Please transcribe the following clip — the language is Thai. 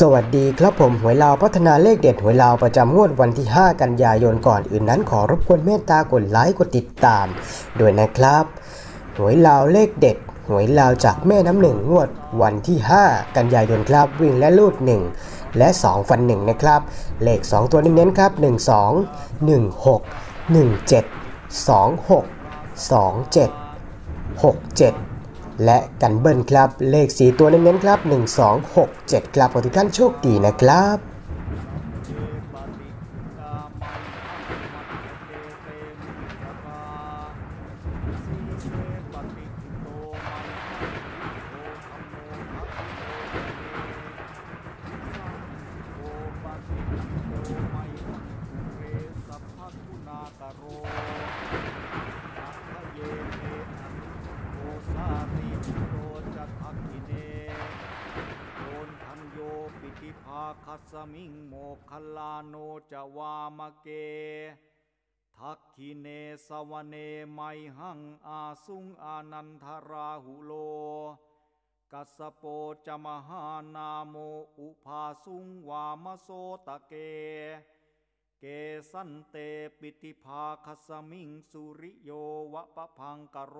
สวัสดีครับผมหวยลาวพัฒนาเลขเด็ดหวยลาวประจำงวดวันที่ 5 กันยายนก่อนอื่นนั้นขอรบกวนเมตตากดไลค์กดติดตามด้วยนะครับ หวยลาวเลขเด็ด หวยลาวจากแม่น้ำหนึ่งงวดวันที่ 5 กันยายนครับวิ่งและลูด 1 และ 2 ฟัน 1 นะครับ เลข 2 ตัวเน้นๆครับ 1 2 1 6 1 7 2 6 2 7 6 7 และกันเบิ้ลครับ เลข 4 ตัวเน้นๆครับ 1 2 6 7 ครับขอทุกท่านโชคดีนะครับปิ คัสมิงโมคคลลาโนจวามเก ทักขิเนสวเนไมหังอาสุงอานันทราหุโล กัสโปจมหานาโมอุภาสุงวามโสตะเก เกสันเตปิติภาคัสมิงสุริโยวะปะพังกโร